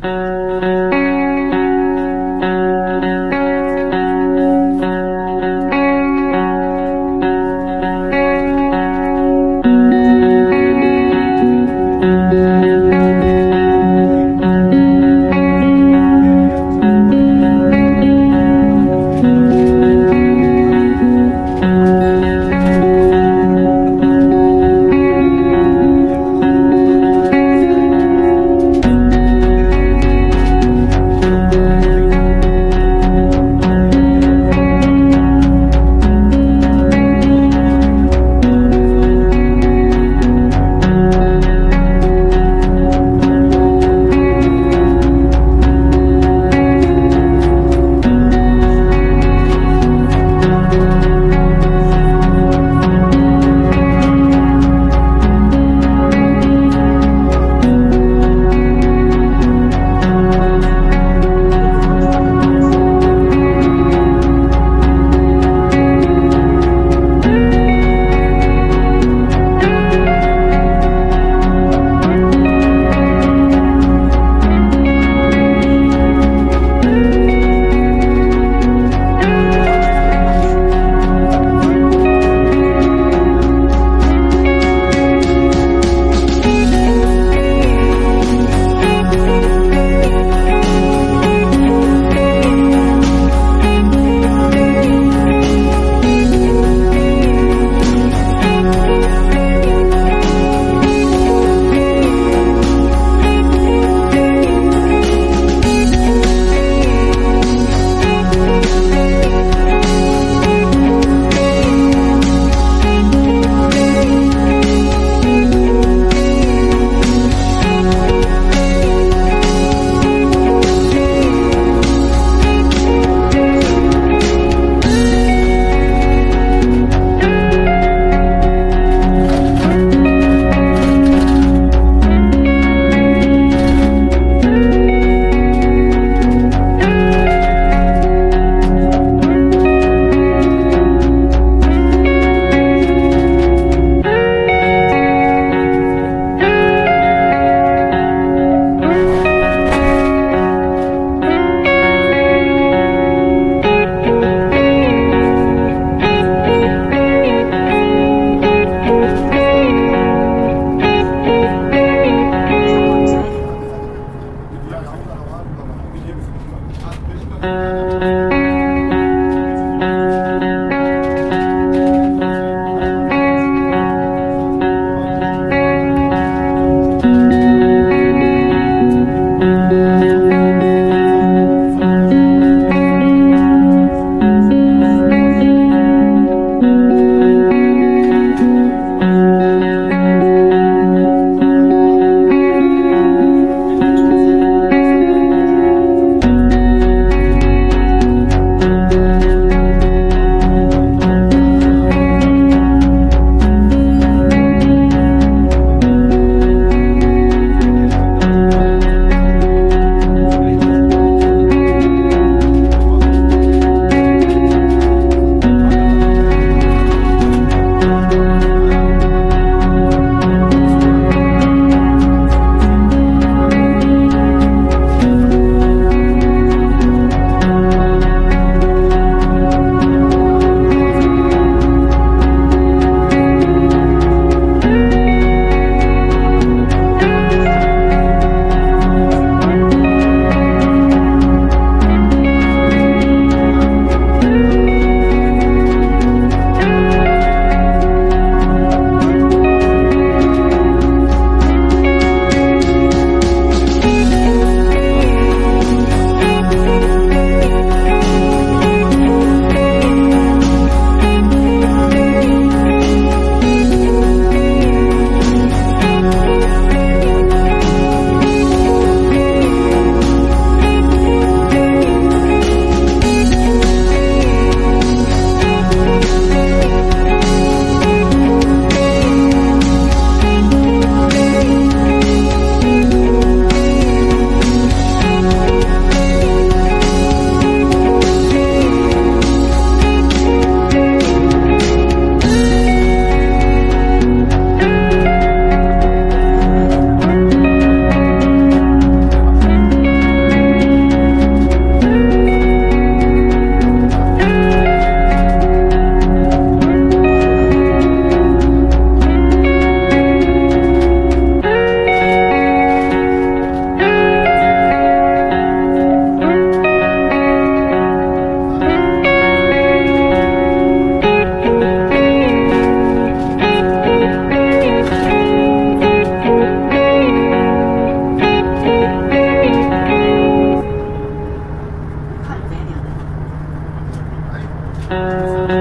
Música Música Thank.